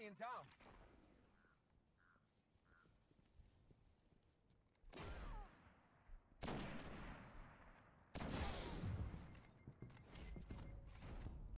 party in town.